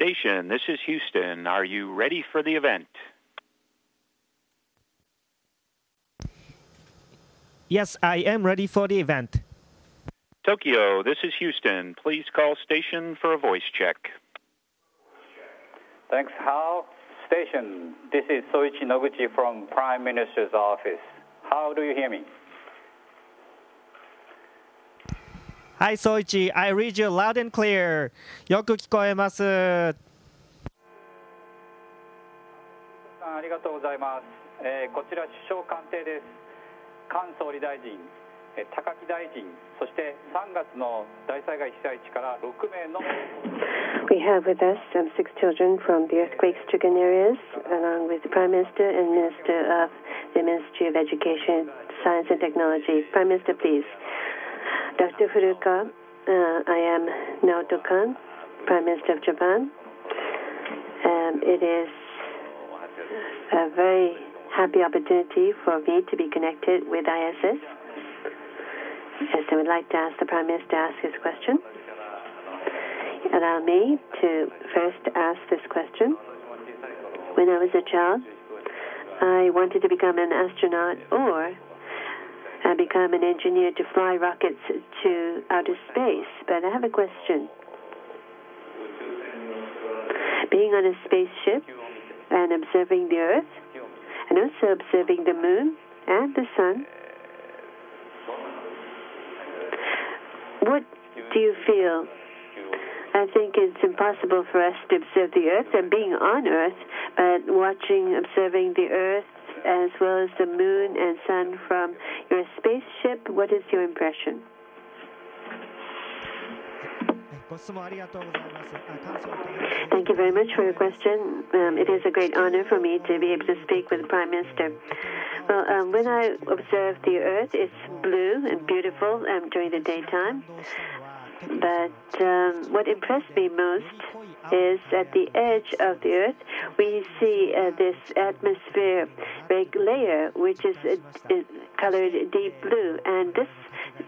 Station, this is Houston. Are you ready for the event? Yes, I am ready for the event. Tokyo, this is Houston. Please call station for a voice check. Thanks, Hal. Station, this is Soichi Noguchi from Prime Minister's office. How do you hear me? Hi, Soichi. I read you loud and clear. よく聞こえます。ありがとうございます。えーこちら首相官邸です。菅総理大臣、えー高木大臣、そして3月の大災害被災地から6名の We have with us um, six children from the earthquake-stricken areas, along with the Prime Minister and Minister of the Ministry of Education, Science and Technology. Prime Minister, please. Dr. Furukawa, uh, I am Naoto Kan, Prime Minister of Japan. Um, it is a very happy opportunity for me to be connected with ISS. Yes, I would like to ask the Prime Minister to ask his question. Allow me to first ask this question. When I was a child, I wanted to become an astronaut or uh, become an engineer to fly rockets to outer space. But I have a question. Being on a spaceship and observing the Earth, and also observing the moon and the sun, what do you feel? I think it's impossible for us to observe the Earth and being on Earth, but watching, observing the Earth as well as the moon and sun from your spaceship, what is your impression? Thank you very much for your question. Um, it is a great honor for me to be able to speak with the Prime Minister. Well, um, when I observe the Earth, it's blue and beautiful um, during the daytime. But um, what impressed me most is at the edge of the Earth, we see uh, this atmosphere big layer, which is uh, is colored deep blue, and this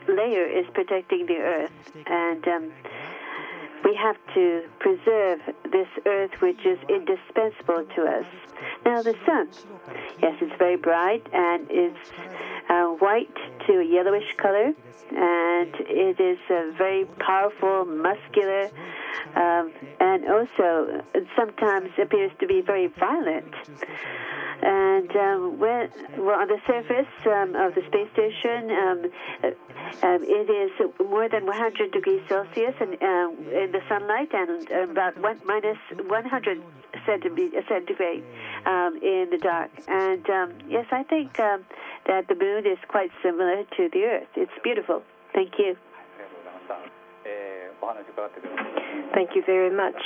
layer is protecting the Earth. And um, we have to preserve this earth which is indispensable to us. Now, the sun, yes, it's very bright and it's uh, white to a yellowish color, and it is uh, very powerful, muscular, um, and also uh, sometimes appears to be very violent. And um, when, well, on the surface um, of the space station, um, uh, um, it is more than 100 degrees Celsius um, in the sunlight and about one, minus 100 said to be said to be um, in the dark. And um, yes, I think um, that the moon is quite similar to the Earth. It's beautiful. Thank you. Thank you very much.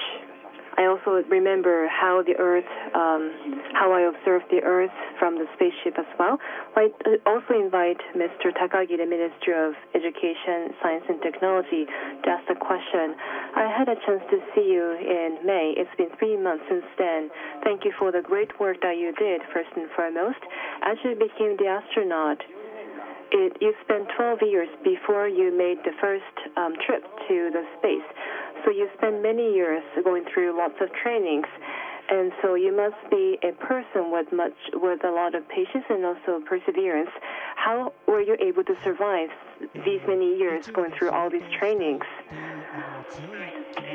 I also remember how the Earth, um, how I observed the Earth from the spaceship as well. I uh, also invite Mr. Takagi, the Minister of Education, Science and Technology, to ask a question. I had a chance to see you in May. It's been three months since then. Thank you for the great work that you did, first and foremost. As you became the astronaut, it, you spent 12 years before you made the first um, trip to the space. So you spend many years going through lots of trainings. And so you must be a person with much, with a lot of patience and also perseverance. How were you able to survive these many years going through all these trainings?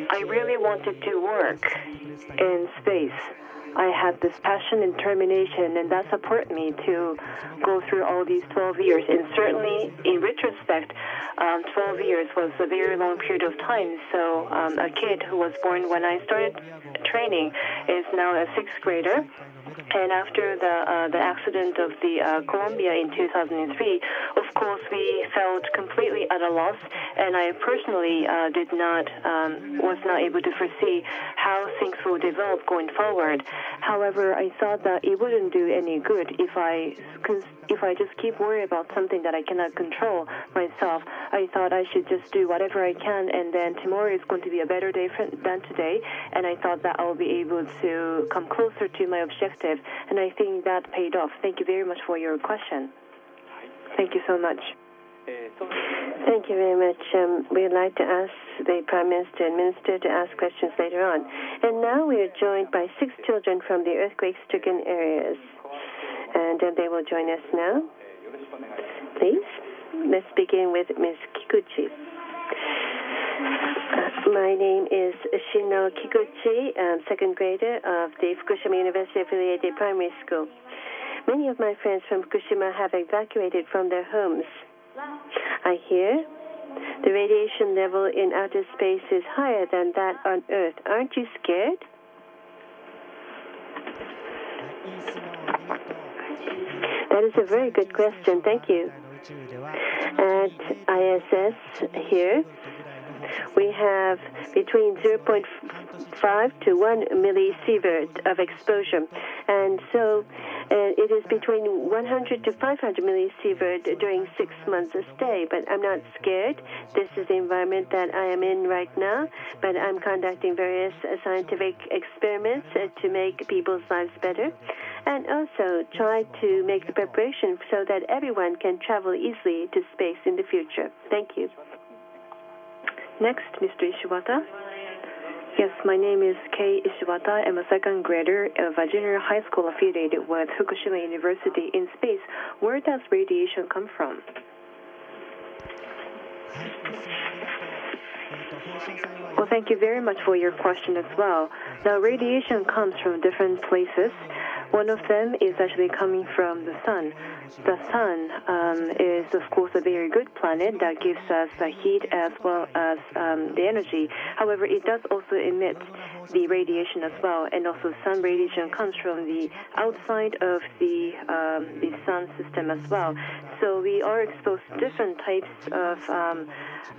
I really wanted to work in space. I had this passion and determination, and that supported me to go through all these 12 years. And certainly, in retrospect, um, 12 years was a very long period of time. So, um, a kid who was born when I started training is now a sixth grader. And after the uh, the accident of the uh, Columbia in 2003, of course, we felt completely at a loss, and I personally uh, did not um, was not able to foresee how things will develop going forward. However, I thought that it wouldn't do any good if I if I just keep worrying about something that I cannot control myself. I thought I should just do whatever I can, and then tomorrow is going to be a better day than today. And I thought that I'll be able to come closer to my objective, and I think that paid off. Thank you very much for your question. Thank you so much. Thank you very much. Um, We'd like to ask the Prime Minister and Minister to ask questions later on. And Now we are joined by six children from the earthquake-stricken areas, and uh, they will join us now. Please, let's begin with Ms. Kikuchi. My name is Shino Kikuchi, um, second grader of the Fukushima University affiliated primary school. Many of my friends from Fukushima have evacuated from their homes. I hear the radiation level in outer space is higher than that on Earth. Aren't you scared? That is a very good question. Thank you. At ISS here, we have between 0.5 to 1 millisievert of exposure. And so uh, it is between 100 to 500 millisievert during six months of stay. But I'm not scared. This is the environment that I am in right now. But I'm conducting various uh, scientific experiments uh, to make people's lives better. And also try to make the preparation so that everyone can travel easily to space in the future. Thank you. Next, Mr. Ishiwata. Yes, my name is Kei Ishiwata. I'm a second grader of a junior high school affiliated with Fukushima University in space. Where does radiation come from? Well, thank you very much for your question as well. Now, radiation comes from different places. One of them is actually coming from the sun. The sun um, is, of course, a very good planet that gives us the heat as well as um, the energy. However, it does also emit the radiation as well, and also sun radiation comes from the outside of the um, the sun system as well. So we are exposed to different types of um,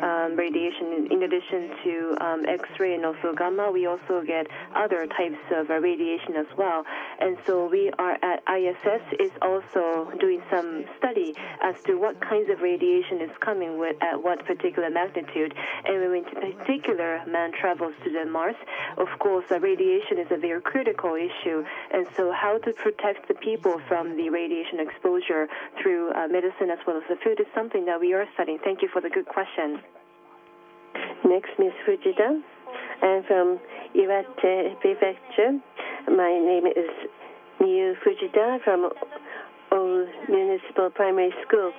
um, radiation. In, addition to um, X-ray and also gamma, we also get other types of uh, radiation as well. And so we are at ISS is also doing some study as to what kinds of radiation is coming with at what particular magnitude. And when in particular man travels to the Mars, of course, uh, radiation is a very critical issue. And so how to protect the people from the radiation exposure through uh, medicine as well as the food is something that we are studying. Thank you for the good question. Next, Ms. Fujita. I'm from Iwate Prefecture. My name is Miyu Fujita from Old Municipal Primary School.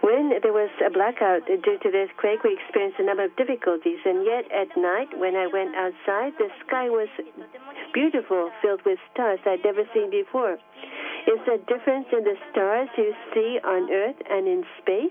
When there was a blackout due to the earthquake, we experienced a number of difficulties, and yet at night, when I went outside, the sky was beautiful, filled with stars I'd never seen before. Is there a difference in the stars you see on Earth and in space?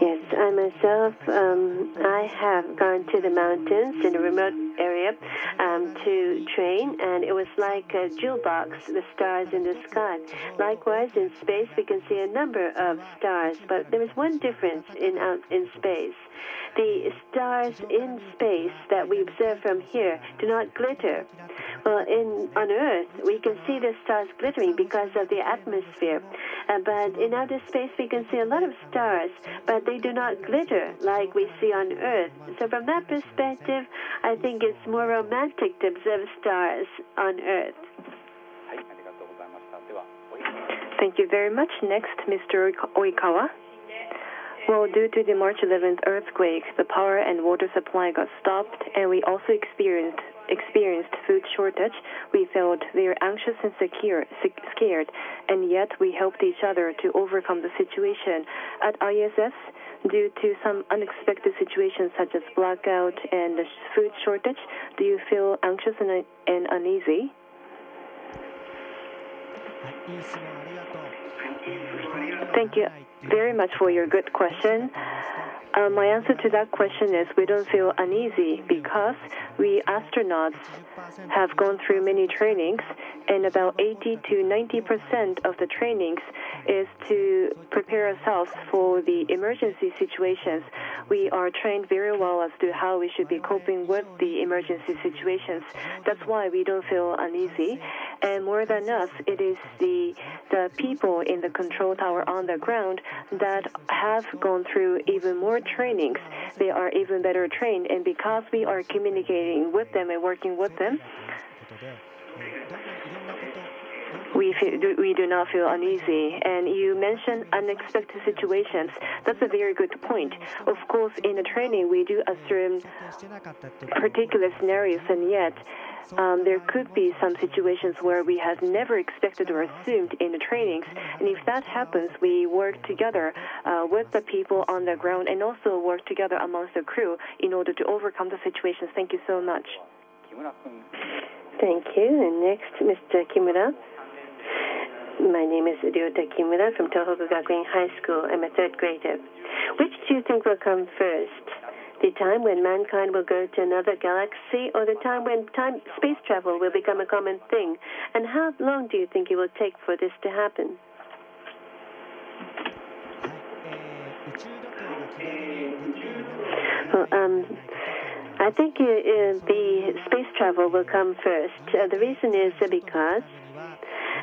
Yes, I myself, um, I have gone to the mountains in a remote area um, to train, and it was like a jewel box, the stars in the sky. Likewise, in space, we can see a number of stars, but there is one difference in out in space. The stars in space that we observe from here do not glitter. Well, in on Earth, we can see the stars glittering because of the atmosphere. Uh, but in outer space, we can see a lot of stars, but they do not glitter like we see on Earth. So, from that perspective, I think it's more romantic to observe stars on Earth. Thank you very much. Next, Mr. Oikawa. Well, due to the March 11th earthquake, the power and water supply got stopped, and we also experienced experienced food shortage. We felt very anxious and scared, and yet we helped each other to overcome the situation. At ISS, due to some unexpected situations such as blackout and food shortage, do you feel anxious and uneasy? Thank you very much for your good question. Uh, my answer to that question is we don't feel uneasy because we astronauts have gone through many trainings, and about 80 to 90 percent of the trainings is to prepare ourselves for the emergency situations. We are trained very well as to how we should be coping with the emergency situations. That's why we don't feel uneasy. And more than us, it is the the people in the control tower on the ground that have gone through even more trainings. They are even better trained, and because we are communicating with them and working with them, we feel, we do not feel uneasy. And you mentioned unexpected situations. That's a very good point. Of course, in the training, we do assume particular scenarios, and yet um, there could be some situations where we have never expected or assumed in the trainings. And if that happens, we work together uh, with the people on the ground and also work together amongst the crew in order to overcome the situations. Thank you so much. Thank you. And next, Mr. Kimura. My name is Ryota Kimura from Tohoku Gakuen High School. I'm a third grader. Which do you think will come first? The time when mankind will go to another galaxy or the time when time space travel will become a common thing? And how long do you think it will take for this to happen? Well, um, I think uh, uh, the space travel will come first. Uh, the reason is because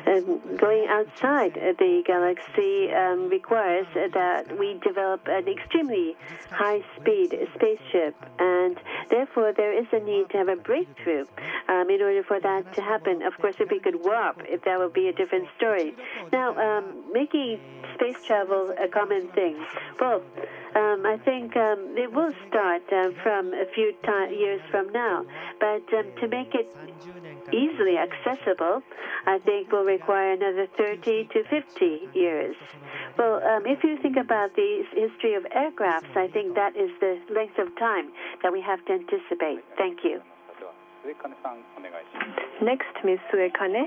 um, going outside the galaxy um, requires that we develop an extremely high speed spaceship, and therefore there is a need to have a breakthrough um, in order for that to happen. Of course, if we could warp, if that would be a different story. Now, um, making space travel a common thing. Well, um, I think um, it will start uh, from a few years from now, but um, to make it easily accessible, I think will require another 30 to 50 years. Well, um, if you think about the history of aircrafts, I think that is the length of time that we have to anticipate. Thank you. Next, Ms. Suekane.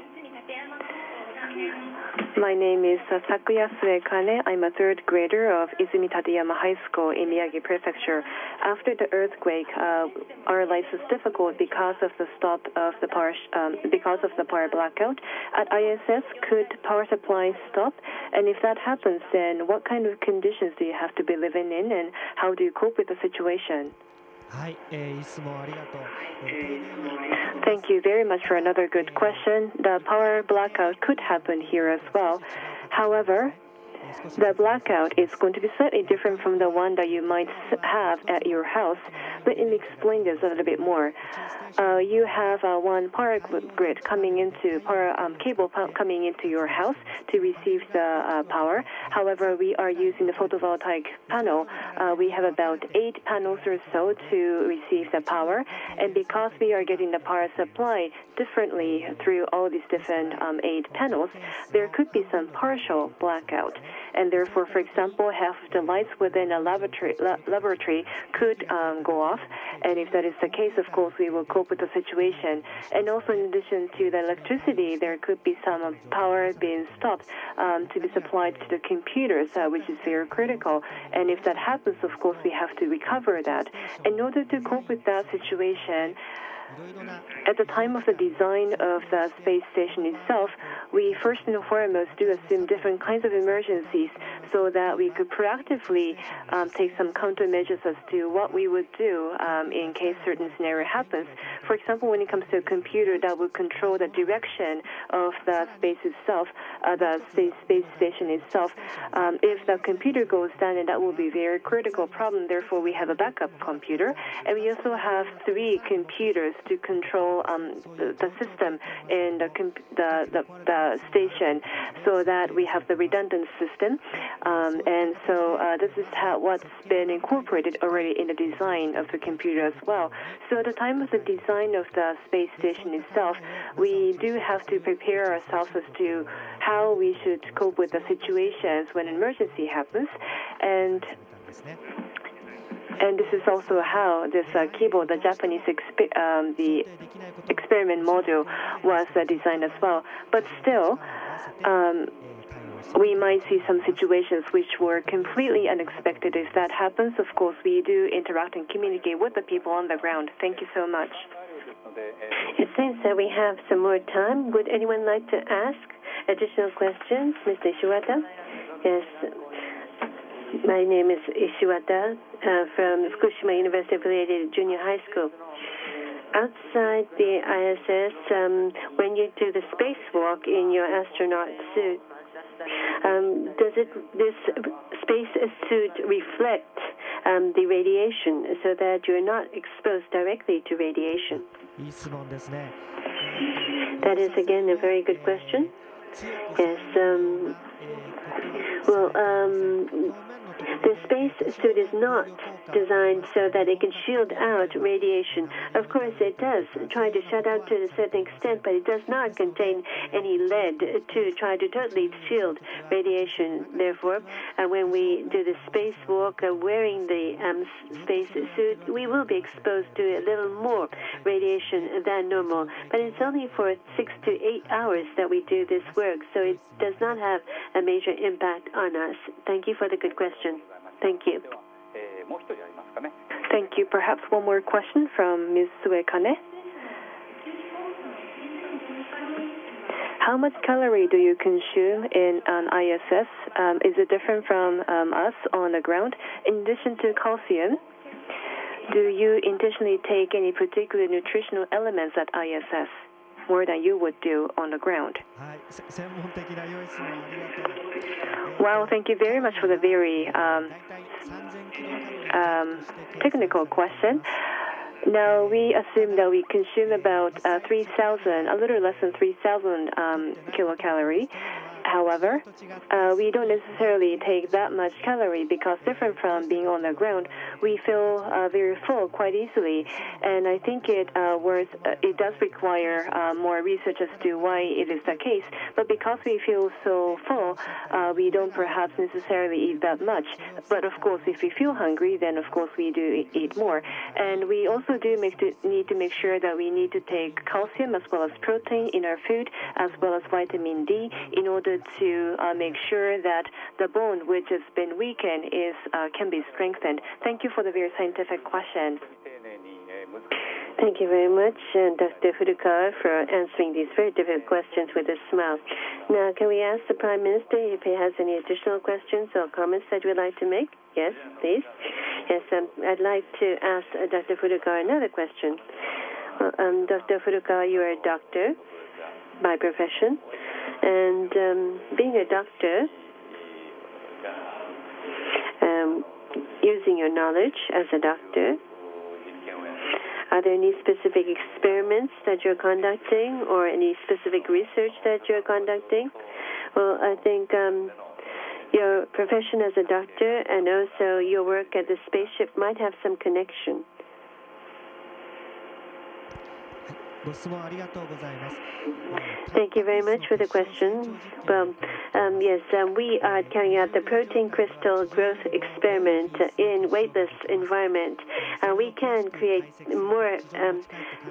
My name is Sakuya Suekane. I'm a third grader of Izumi Tateyama High School in Miyagi Prefecture. After the earthquake, uh, our life is difficult because of the stop of the power, um, because of the power blackout. At ISS, could power supply stop? And if that happens, then what kind of conditions do you have to be living in, and how do you cope with the situation? Thank you very much for another good question. The power blackout could happen here as well. However, the blackout is going to be slightly different from the one that you might have at your house. Let me explain this a little bit more. Uh, you have uh, one power grid coming into power um, cable coming into your house to receive the uh, power. However, we are using the photovoltaic panel. Uh, we have about eight panels or so to receive the power, and because we are getting the power supply differently through all these different um, eight panels, there could be some partial blackout and therefore, for example, half of the lights within a laboratory, laboratory could um, go off. And if that is the case, of course, we will cope with the situation. And also, in addition to the electricity, there could be some power being stopped um, to be supplied to the computers, uh, which is very critical. And if that happens, of course, we have to recover that. In order to cope with that situation, at the time of the design of the space station itself, we first and foremost do assume different kinds of emergencies so that we could proactively um, take some countermeasures as to what we would do um, in case certain scenario happens. For example, when it comes to a computer that would control the direction of the space itself, uh, the space, station itself, um, if the computer goes down, and that will be a very critical problem. Therefore, we have a backup computer, and we also have three computers to control um, the, the, system in the, the, the, the, station so that we have the redundant system. Um, and so uh, this is how, what's been incorporated already in the design of the computer as well. So at the time of the design of the space station itself, we do have to prepare ourselves as to how we should cope with the situations when an emergency happens. And and this is also how this uh, Kibo, the Japanese exp- um, the experiment module, was uh, designed as well. But still, um, we might see some situations which were completely unexpected. If that happens, of course, we do interact and communicate with the people on the ground. Thank you so much. It seems that we have some more time. Would anyone like to ask additional questions, Mr. Ishiwata? Yes. My name is Ishiwata uh, from Fukushima University affiliated junior high school. Outside the ISS, um, when you do the spacewalk in your astronaut suit, um, does it this space suit reflect um, the radiation so that you're not exposed directly to radiation? That is again a very good question. Yes. Um, well, um, the space suit is not designed so that it can shield out radiation. Of course, it does try to shut out to a certain extent, but it does not contain any lead to try to totally shield radiation. Therefore, uh, when we do the spacewalk uh, wearing the um, space suit, we will be exposed to a little more radiation than normal. But it's only for six to eight hours that we do this work, so it does not have a major impact on us. Thank you for the good question. Thank you. Thank you. Perhaps one more question from Ms. Suekane. How much calorie do you consume in ISS? Um, is it different from um, us on the ground? In addition to calcium, do you intentionally take any particular nutritional elements at ISS? more than you would do on the ground. Well, thank you very much for the very um, um, technical question. Now, we assume that we consume about uh, 3,000, a little less than 3,000 um, kilocalorie. However, uh, we don't necessarily take that much calorie because different from being on the ground, we feel uh, very full quite easily, and I think it uh, worth, uh, it does require uh, more research as to why it is the case. But because we feel so full, uh, we don't perhaps necessarily eat that much. But of course, if we feel hungry, then of course we do eat more. And we also do make to, need to make sure that we need to take calcium as well as protein in our food, as well as vitamin D, in order to uh, make sure that the bone which has been weakened is uh, can be strengthened? Thank you for the very scientific question. Thank you very much, and Dr. Furukawa, for answering these very difficult questions with a smile. Now, can we ask the Prime Minister if he has any additional questions or comments that you would like to make? Yes, please. Yes, um, I'd like to ask Dr. Furukawa another question. Well, um, Dr. Furukawa, you are a doctor my profession. And um, being a doctor, um, using your knowledge as a doctor, are there any specific experiments that you're conducting or any specific research that you're conducting? Well, I think um, your profession as a doctor and also your work at the spaceship might have some connection. Thank you very much for the question. Well, um, yes, um, we are carrying out the protein crystal growth experiment in weightless environment. Uh, we can create more um,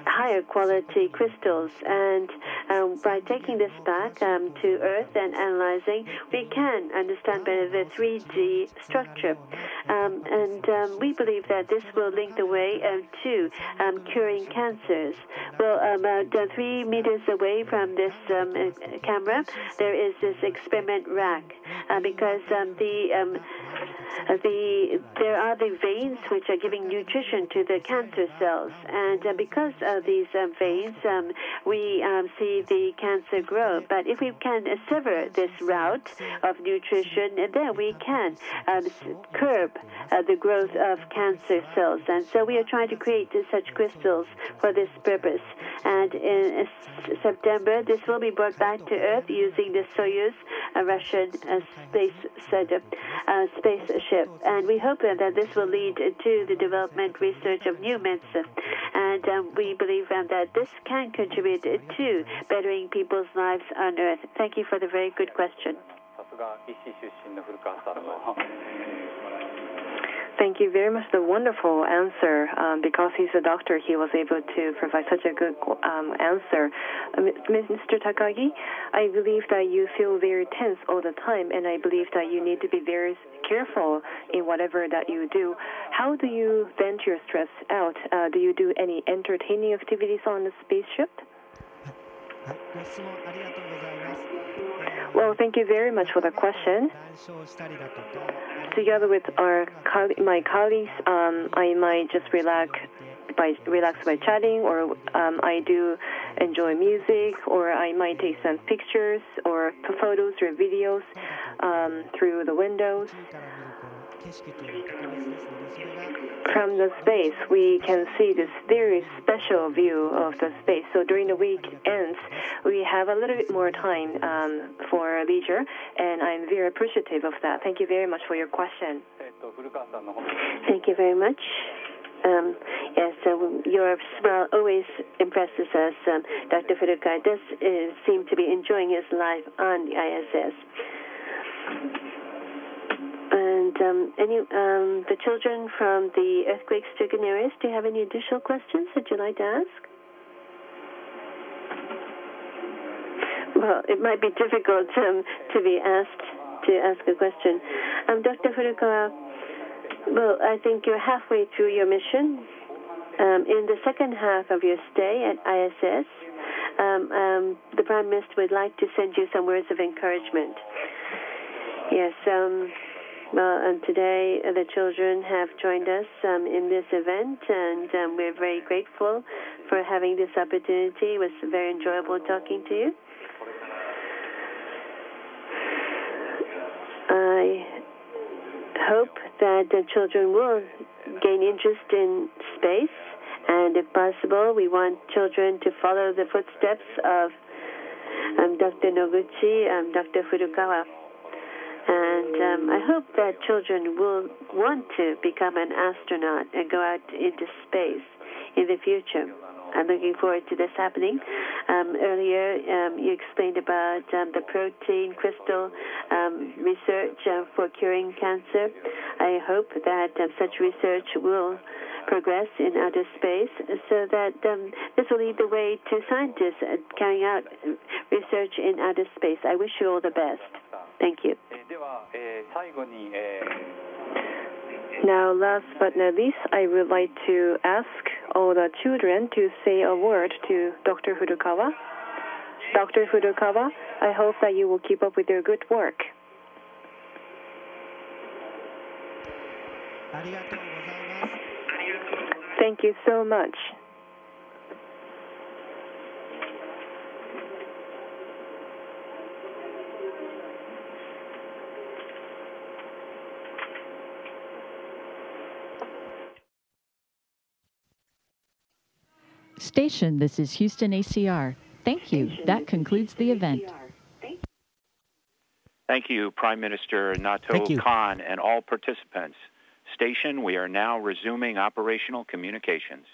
higher quality crystals, and um, by taking this back um, to Earth and analyzing, we can understand better the 3D structure. Um, and um, we believe that this will link the way uh, to um, curing cancers. Well, about uh, three meters away from this um, uh, camera, there is this experiment rack uh, because um, the um, the there are the veins which are giving nutrition to the cancer cells, and uh, because of these um, veins, um, we um, see the cancer grow. But if we can uh, sever this route of nutrition, then we can um, curb uh, the growth of cancer cells. And so we are trying to create uh, such crystals for this purpose. And in uh, September, this will be brought back to Earth using the Soyuz uh, Russian uh, space uh, spaceship. And we hope that, that this will lead to the development research of new medicine. And um, we believe um, that this can contribute to bettering people's lives on Earth. Thank you for the very good question. Thank you very much. The wonderful answer. Um, because he's a doctor, he was able to provide such a good um, answer. Um, Mr. Takagi, I believe that you feel very tense all the time, and I believe that you need to be very careful in whatever that you do. How do you vent your stress out? Uh, do you do any entertaining activities on the spaceship? Well, thank you very much for the question together with our my colleagues, um, I might just relax by relax by chatting, or um, I do enjoy music, or I might take some pictures or photos or videos um, through the windows from the space, we can see this very special view of the space. So during the weekends, we have a little bit more time um, for leisure, and I'm very appreciative of that. Thank you very much for your question. Thank you very much. Um, yes, uh, your smile always impresses us. Um, Dr. Furukawa does uh, seem to be enjoying his life on the ISS. And um, any um, the children from the earthquake-stricken areas, do you have any additional questions that you'd like to ask? Well, it might be difficult um, to be asked to ask a question. Um, Dr. Furukawa, well, I think you're halfway through your mission. Um, in the second half of your stay at ISS, um, um, the Prime Minister would like to send you some words of encouragement. Yes, um, well, and today uh, the children have joined us um, in this event, and um, we're very grateful for having this opportunity. It was very enjoyable talking to you. I hope that the children will gain interest in space, and if possible, we want children to follow the footsteps of um, Dr. Noguchi, um, Dr. Furukawa. And um, I hope that children will want to become an astronaut and go out into space in the future. I'm looking forward to this happening. Um, earlier, um, you explained about um, the protein crystal um, research uh, for curing cancer. I hope that um, such research will progress in outer space so that um, this will lead the way to scientists carrying out research in outer space. I wish you all the best. Thank you. Now, last but not least, I would like to ask all the children to say a word to Dr. Furukawa. Dr. Furukawa, I hope that you will keep up with your good work. Thank you so much. Station, this is Houston ACR. Thank you. That concludes the event. Thank you, Prime Minister Naoto Kan and all participants. Station, we are now resuming operational communications.